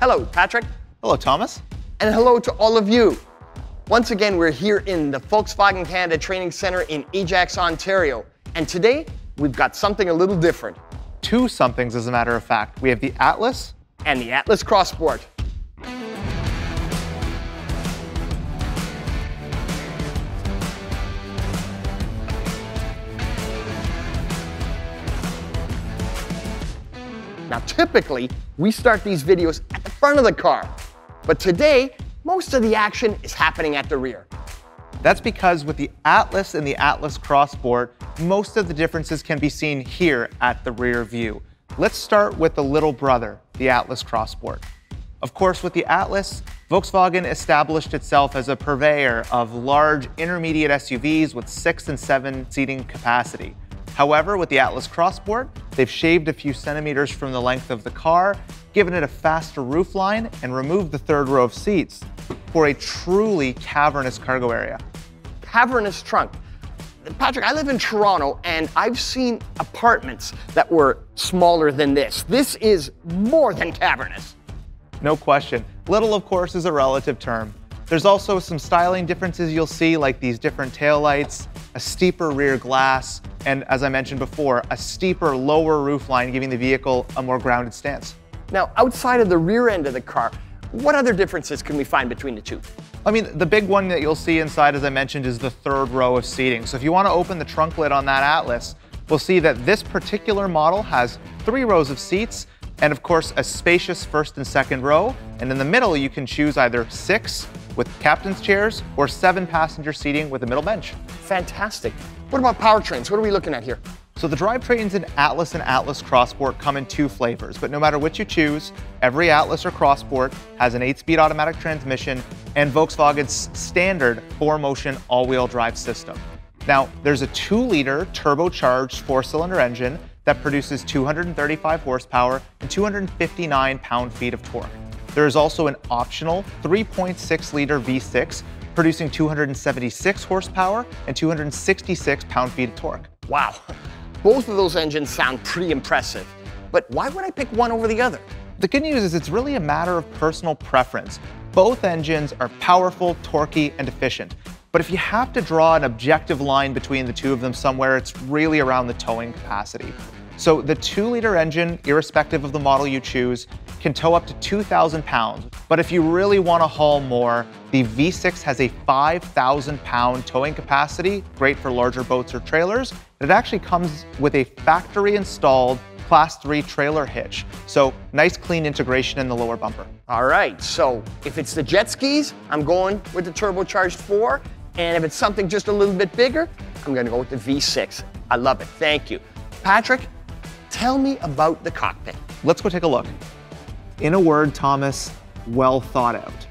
Hello, Patrick. Hello, Thomas. And hello to all of you. Once again, we're here in the Volkswagen Canada Training Center in Ajax, Ontario. And today, we've got something a little different. Two somethings, as a matter of fact. We have the Atlas. And the Atlas Cross Sport. Now, typically, we start these videos front of the car. But today, most of the action is happening at the rear. That's because with the Atlas and the Atlas Cross Sport, most of the differences can be seen here at the rear view. Let's start with the little brother, the Atlas Cross Sport. Of course, with the Atlas, Volkswagen established itself as a purveyor of large intermediate SUVs with six and seven seating capacity. However, with the Atlas Cross Sport, they've shaved a few centimeters from the length of the car, given it a faster roofline, and removed the third row of seats for a truly cavernous cargo area. Cavernous trunk. Patrick, I live in Toronto and I've seen apartments that were smaller than this. This is more than cavernous. No question. Little, of course, is a relative term. There's also some styling differences you'll see, like these different taillights, a steeper rear glass, and as I mentioned before, a steeper lower roofline, giving the vehicle a more grounded stance. Now, outside of the rear end of the car, what other differences can we find between the two? I mean, the big one that you'll see inside, as I mentioned, is the third row of seating. So if you want to open the trunk lid on that Atlas, we'll see that this particular model has three rows of seats and of course a spacious first and second row. And in the middle, you can choose either six with captain's chairs or seven passenger seating with a middle bench. Fantastic. What about powertrains? What are we looking at here? So the drivetrains in Atlas and Atlas Cross Sport come in two flavors, but no matter which you choose, every Atlas or Cross Sport has an 8-speed automatic transmission and Volkswagen's standard 4MOTION all-wheel drive system. Now, there's a 2-liter turbocharged 4-cylinder engine that produces 235 horsepower and 259 pound-feet of torque. There is also an optional 3.6-liter V6 producing 276 horsepower and 266 pound-feet of torque. Wow, both of those engines sound pretty impressive. But why would I pick one over the other? The good news is it's really a matter of personal preference. Both engines are powerful, torquey, and efficient. But if you have to draw an objective line between the two of them somewhere, it's really around the towing capacity. So the 2-liter engine, irrespective of the model you choose, can tow up to 2,000 pounds. But if you really want to haul more, the V6 has a 5,000 pound towing capacity, great for larger boats or trailers. It actually comes with a factory installed class 3 trailer hitch. So nice clean integration in the lower bumper. All right, so if it's the jet skis, I'm going with the turbocharged 4. And if it's something just a little bit bigger, I'm gonna go with the V6. I love it, thank you. Patrick, tell me about the cockpit. Let's go take a look. In a word, Thomas, well thought out.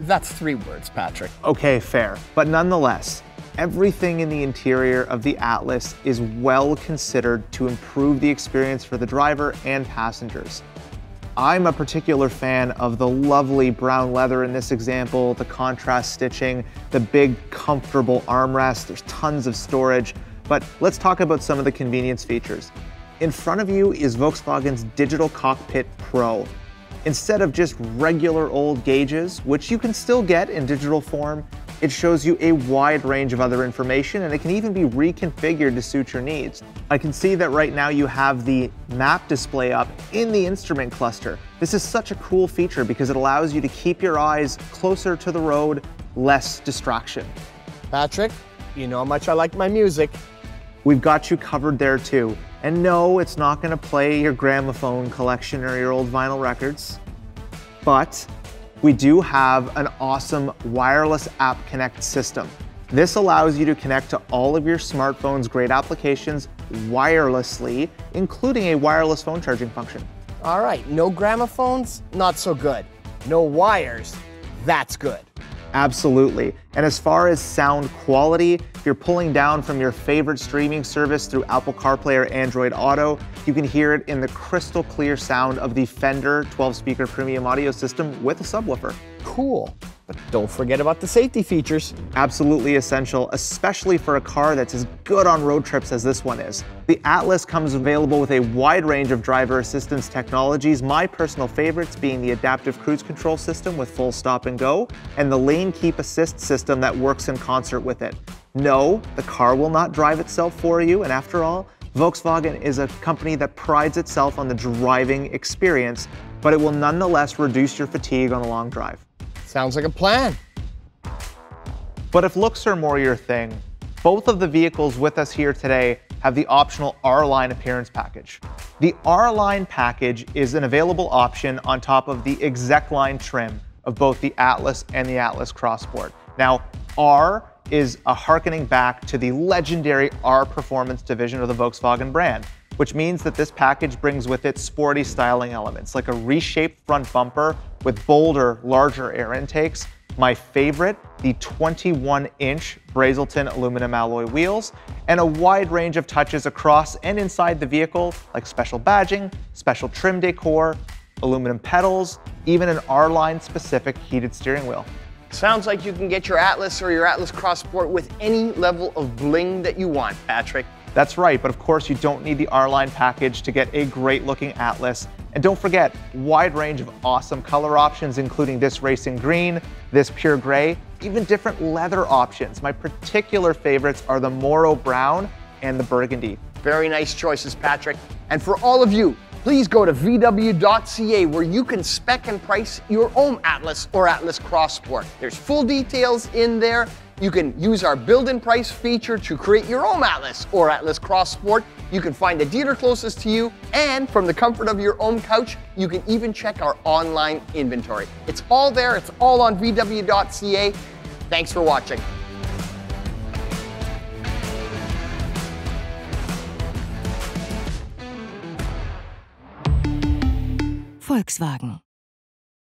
That's three words, Patrick. Okay, fair. But nonetheless, everything in the interior of the Atlas is well considered to improve the experience for the driver and passengers. I'm a particular fan of the lovely brown leather in this example, the contrast stitching, the big comfortable armrest, there's tons of storage, but let's talk about some of the convenience features. In front of you is Volkswagen's Digital Cockpit Pro. Instead of just regular old gauges, which you can still get in digital form, it shows you a wide range of other information and it can even be reconfigured to suit your needs. I can see that right now you have the map display up in the instrument cluster. This is such a cool feature because it allows you to keep your eyes closer to the road, less distraction. Patrick, you know how much I like my music. We've got you covered there too. And no, it's not gonna play your gramophone collection or your old vinyl records, but we do have an awesome wireless app connect system. This allows you to connect to all of your smartphone's great applications wirelessly, including a wireless phone charging function. All right, no gramophones, not so good. No wires, that's good. Absolutely. And as far as sound quality, if you're pulling down from your favorite streaming service through Apple CarPlay or Android Auto, you can hear it in the crystal clear sound of the Fender 12 speaker premium audio system with a subwoofer. Cool. But don't forget about the safety features. Absolutely essential, especially for a car that's as good on road trips as this one is. The Atlas comes available with a wide range of driver assistance technologies, my personal favorites being the adaptive cruise control system with full stop and go, and the lane keep assist system that works in concert with it. No, the car will not drive itself for you, and after all, Volkswagen is a company that prides itself on the driving experience, but it will nonetheless reduce your fatigue on a long drive. Sounds like a plan. But if looks are more your thing, both of the vehicles with us here today have the optional R-Line appearance package. The R-Line package is an available option on top of the Execline trim of both the Atlas and the Atlas Cross Sport. Now, R is a harkening back to the legendary R Performance division of the Volkswagen brand, which means that this package brings with it sporty styling elements like a reshaped front bumper with bolder, larger air intakes. My favorite, the 21 inch Braselton aluminum alloy wheels, and a wide range of touches across and inside the vehicle, like special badging, special trim decor, aluminum pedals, even an R line specific heated steering wheel. Sounds like you can get your Atlas or your Atlas Cross Sport with any level of bling that you want, Patrick. That's right, but of course you don't need the R-Line package to get a great looking Atlas. And don't forget, wide range of awesome color options, including this racing green, this pure gray, even different leather options. My particular favorites are the Mauro Brown and the Burgundy. Very nice choices, Patrick. And for all of you please go to vw.ca where you can spec and price your own Atlas or Atlas Cross Sport. There's full details in there. You can use our build and price feature to create your own Atlas or Atlas Cross Sport. You can find the dealer closest to you, and from the comfort of your own couch, you can even check our online inventory. It's all there, it's all on vw.ca. Thanks for watching. Volkswagen.